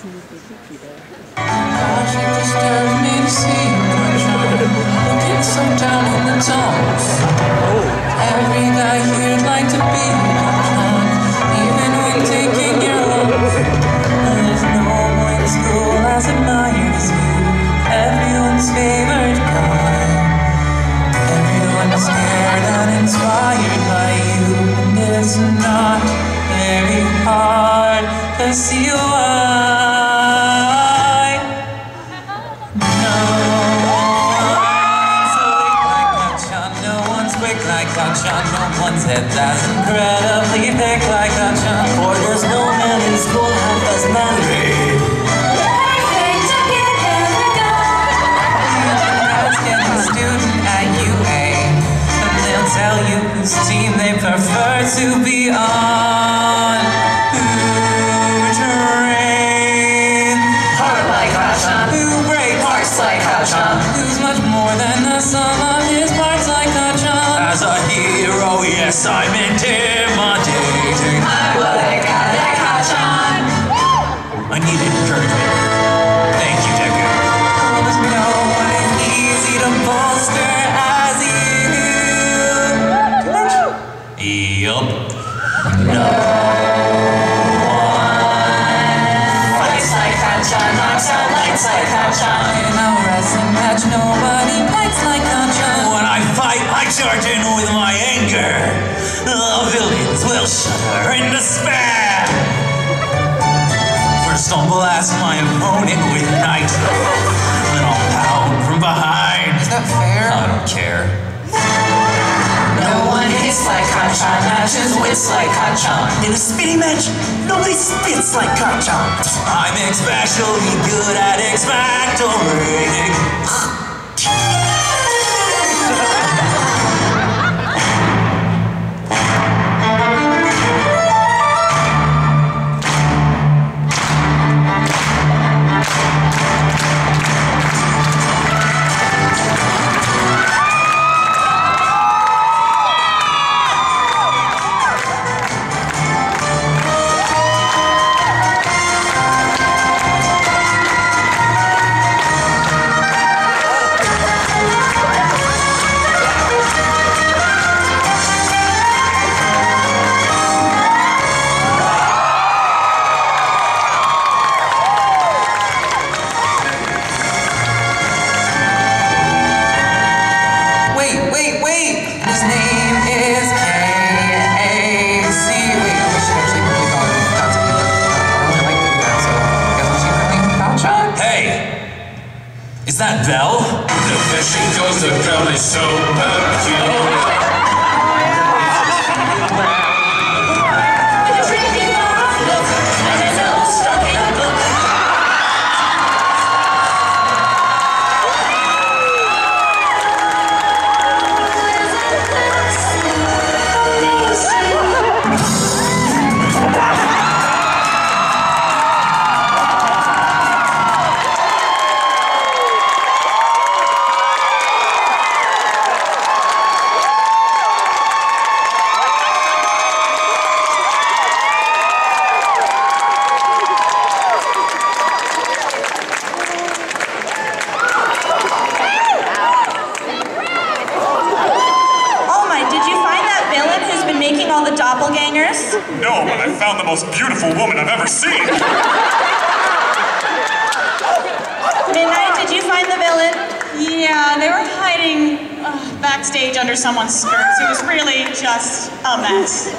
Gosh, me to see you so down in the dumps. Every guy here'd like to be even when taking your. There's no one as you, everyone's favorite guy. Inspired by you, and it's not very hard to see why. No one's head that's incredibly thick like Kacchan. For there's no man in school half as manly. Student at UA, and they'll tell you whose team they prefer to be on. As a hero, yes, I'm intimidating. I'm like Kacchan. I need encouragement. Thank you, Deku. There's no one easy to bolster as you. Yup. I with my anger. Uh, the villains will shudder in despair. First I'll blast my opponent with nitro. Then I'll pound from behind. Is that fair? I don't care. No one hits like Kacchan, matches wits like Kacchan. In a spitty match, nobody spits like Kacchan. I'm especially good at expectorating. That bell? The fishing goes the girl is so peculiar. Doppelgangers? No, but I found the most beautiful woman I've ever seen. Midnight, did you find the villain? Yeah, they were hiding uh, backstage under someone's skirts. It was really just a mess.